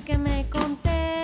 que me conté.